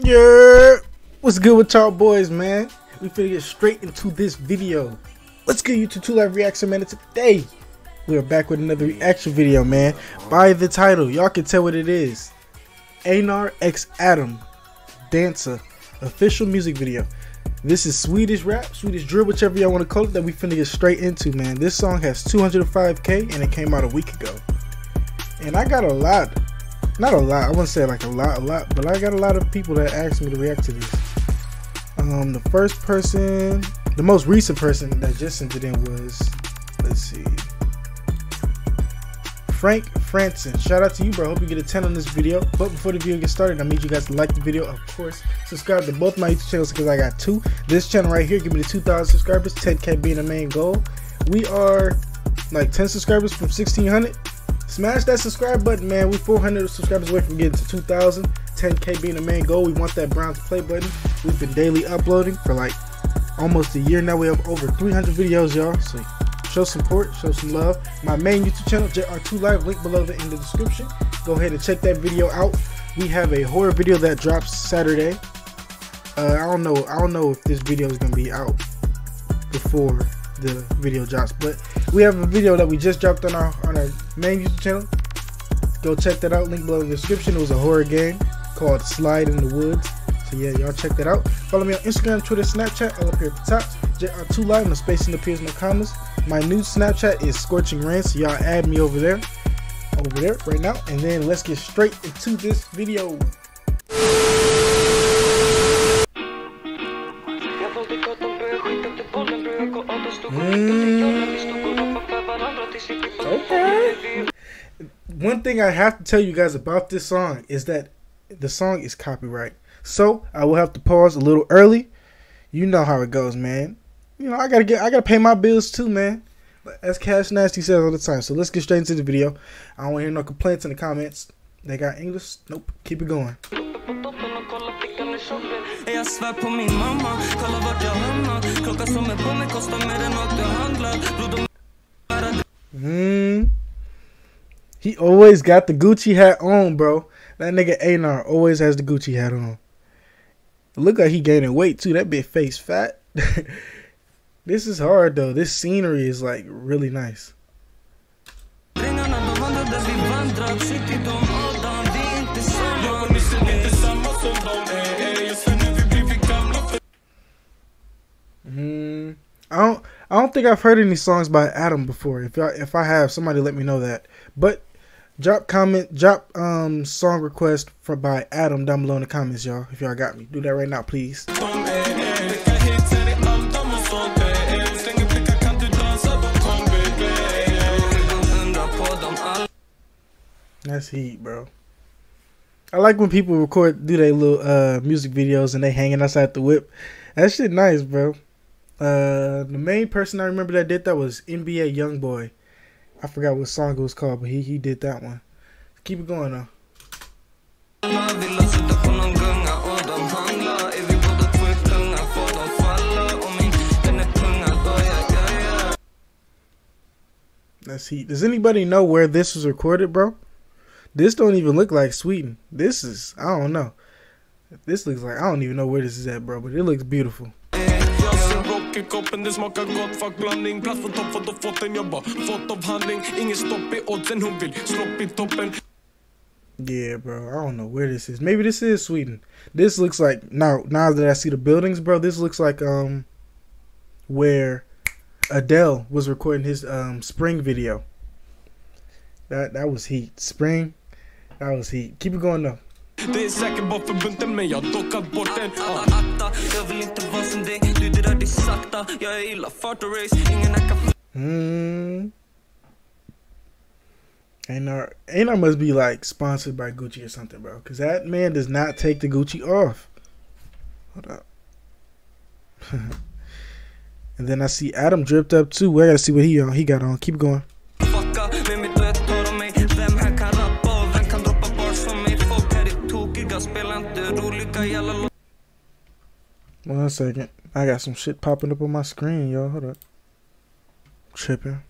Yeah, what's good with y'all boys, man? We finna get straight into this video. Let's get you two live reaction minutes today. We are back with another reaction video, man. By the title, y'all can tell what it is. Einár X Adaam, Dansa, official music video. This is Swedish rap, Swedish drill, whichever y'all want to call it, that we finna get straight into, man. This song has 205k and it came out a week ago. And I got a lot not a lot. I wouldn't say like a lot, a lot, but I got a lot of people that asked me to react to this. Um, the first person, the most recent person that just sent it in was, let's see, Frank Franson. Shout out to you, bro. Hope you get a 10 on this video. But before the video gets started, I need you guys to like the video, of course. Subscribe to both my YouTube channels because I got two. This channel right here, give me the 2,000 subscribers. 10k being the main goal. We are like 10 subscribers from 1,600 Smash that subscribe button, man. We're 400 subscribers away from getting to 2,000. 10K being the main goal. We want that brown play button. We've been daily uploading for like almost a year now. We have over 300 videos, y'all. So show support, show some love. My main YouTube channel, JRtoolive, link below in the description. Go ahead and check that video out. We have a horror video that drops Saturday. Uh, I don't know. I don't know if this video is gonna be out before the video drops. But we have a video that we just dropped on our on our main YouTube channel. Go check that out. Link below in the description. It was a horror game called Slide in the Woods. So yeah, y'all check that out. Follow me on Instagram, Twitter, Snapchat, up here at the top. JRtoolive, no spacing appears in the comments. My new Snapchat is Scorching Rain, so y'all add me over there. Over there right now. And then let's get straight into this video. One thing I have to tell you guys about this song is that the song is copyright. So I will have to pause a little early. You know how it goes, man. You know I gotta get I gotta pay my bills too, man. As Cash Nasty says all the time. So let's get straight into the video. I don't want to hear no complaints in the comments. They got English? Nope. Keep it going. He always got the Gucci hat on, bro. That nigga Einar always has the Gucci hat on. Look like he gaining weight too. That big face fat. this is hard though. This scenery is like really nice. Mm, I don't. I don't think I've heard any songs by Adaam before. If I, if I have, somebody let me know that. But drop comment, drop um song request for by Adaam down below in the comments, y'all. If y'all got me, do that right now, please. That's heat, bro. I like when people record, do their little uh music videos and they hanging outside the whip. That shit nice, bro. Uh, the main person I remember that did that was NBA YoungBoy. I forgot what song it was called, but he he did that one. Keep it going though. That's heat. Does anybody know where this was recorded, bro? This don't even look like Sweden. This is I don't know. This looks like I don't even know where this is at, bro, but it looks beautiful. Koppen, det smakar gott Fuck blandning, plats på topp, fått och fått en Jag bara fått av handling Ingen stopp i oddsen, hon vill slopp i toppen Yeah, bro. I don't know where this is. Maybe this is Sweden. This looks like now. Now that I see the buildings, bro, this looks like um where Adele was recording his um spring video. That that was heat. Spring, that was heat. Keep it going though. Det är säkert bara förbunten men jag dockat bort den Akta, sakta, jag är illa fart och race Ingen kan mm. Einar, Einar must be like sponsored by Gucci or something, bro. Because that man does not take the Gucci off. Hold up. and then I see Adaam dripped up too. I gotta see what he on. He got on. Keep going. One second. I got some shit popping up on my screen, y'all. Hold up. Tripping.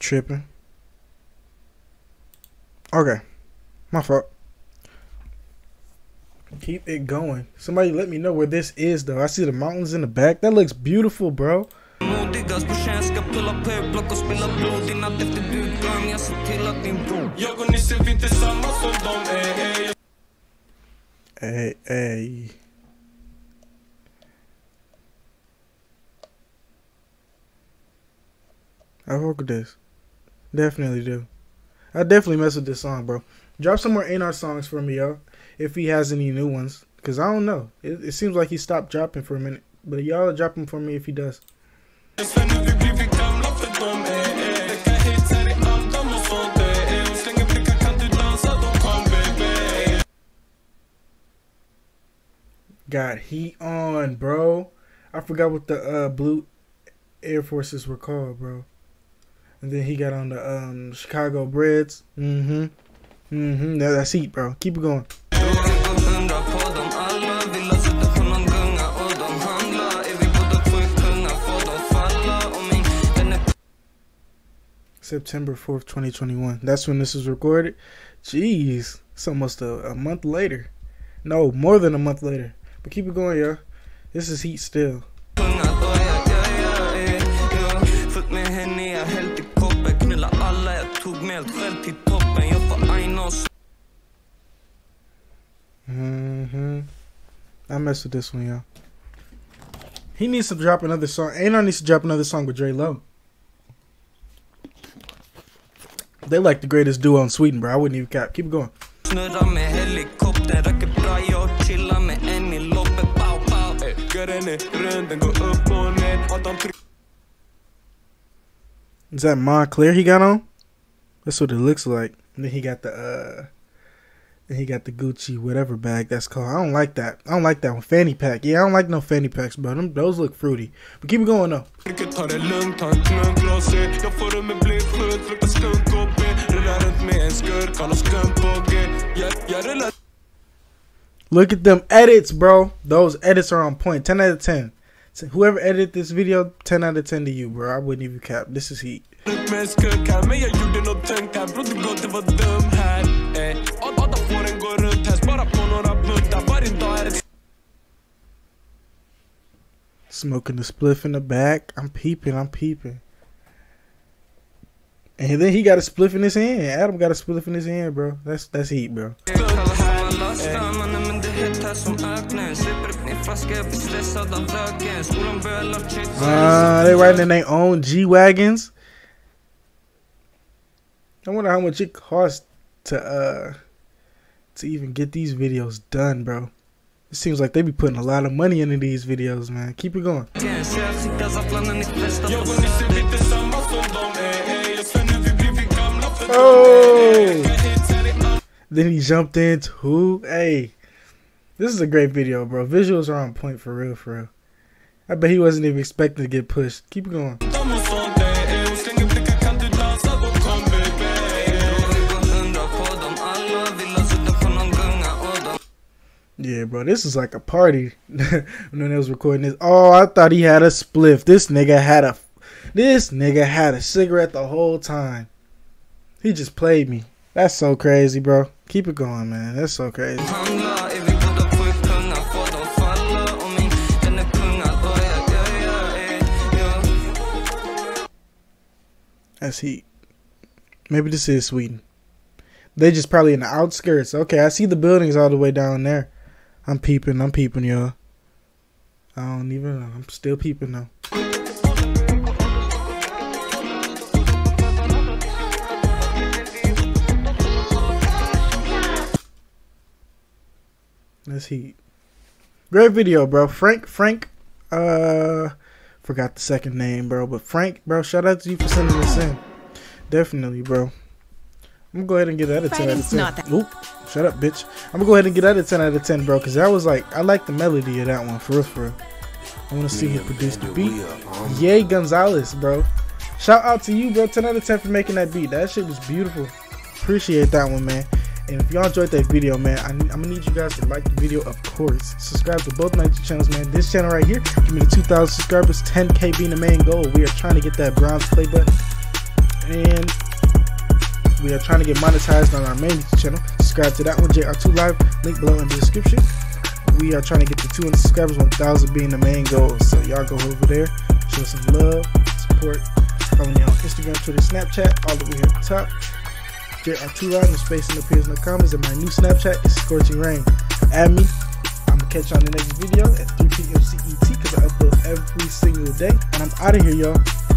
Tripping. Okay. My fault. Keep it going. Somebody let me know where this is though. I see the mountains in the back. That looks beautiful, bro. Modigast på I fuck with this. Definitely do. I definitely mess with this song, bro. Drop some more Einár songs for me, yo. If he has any new ones. Because I don't know. It, it, seems like he stopped dropping for a minute. But y'all drop them for me if he does. Got heat on, bro. I forgot what the uh, blue Air Forces were called, bro. And then he got on the um, Chicago Breads. Mm-hmm. Mm-hmm. That, that's heat, bro. Keep it going. September 4th, 2021. That's when this was recorded. Jeez, it's almost a, a month later. No, more than a month later. But keep it going, y'all. This is heat still. Mm-hmm. I mess with this one, y'all. He needs to drop another song. Einár needs to drop another song with Dree Low. They like the greatest duo in Sweden, bro. I wouldn't even cap. Keep going. Is that Moncler he got on? That's what it looks like. And then he got the uh and he got the Gucci whatever bag that's called. I don't like that. I don't like that one. Fanny pack. Yeah, I don't like no fanny packs, but them, those look fruity. But keep it going though. Look at them edits, bro. Those edits are on point. 10 out of 10. So whoever edited this video, 10 out of 10 to you, bro. I wouldn't even cap. This is heat. Smoking the spliff in the back. I'm peeping, I'm peeping. And then he got a spliff in his hand. Adaam got a spliff in his hand, bro. That's that's heat, bro. Uh, they riding in their own G wagons. I wonder how much it costs to uh to even get these videos done, bro. It seems like they be putting a lot of money into these videos, man. Keep it going. Oh! Then he jumped into, who? hey, this is a great video, bro. Visuals are on point for real, for real. I bet he wasn't even expecting to get pushed. Keep going. Yeah, bro, this is like a party when they was recording this. Oh, I thought he had a spliff. This nigga had a, this nigga had a cigarette the whole time. He just played me. That's so crazy, bro. Keep it going, man. That's so crazy. That's heat. Maybe this is Sweden. They just probably in the outskirts. Okay, I see the buildings all the way down there. I'm peeping. I'm peeping, y'all. I don't even know. I'm still peeping though. That's heat. Great video, bro. Frank, Frank, uh, forgot the second name, bro. But Frank, bro, shout out to you for sending this in. Definitely, bro. I'm gonna go ahead and get that a 10 out of 10. Oop, shut up, bitch. I'm gonna go ahead and get that a 10 out of 10, bro, because that was like, I like the melody of that one, for real, for real. I wanna see who produced the beat. Yay, Gonzalez, bro. Shout out to you, bro. 10 out of 10 for making that beat. That shit was beautiful. Appreciate that one, man. And if y'all enjoyed that video, man, I, am gonna need you guys to like the video, of course. Subscribe to both my channels, man. This channel right here, give me 2,000 subscribers, 10k being the main goal. We are trying to get that bronze play button. And We are trying to get monetized on our main channel. Subscribe to that one, JRtoolive. Link below in the description. We are trying to get to 200 subscribers, 1,000 being the main goal. So y'all go over there, show some love, support. Follow me on Instagram, Twitter, Snapchat, all the way at the top. JRtoolive, the space in appears in the comments. And my new Snapchat is Scorching Rain. Add me. I'm gonna catch you on the next video at 3 p.m. CET because I upload every single day. And I'm out of here, y'all.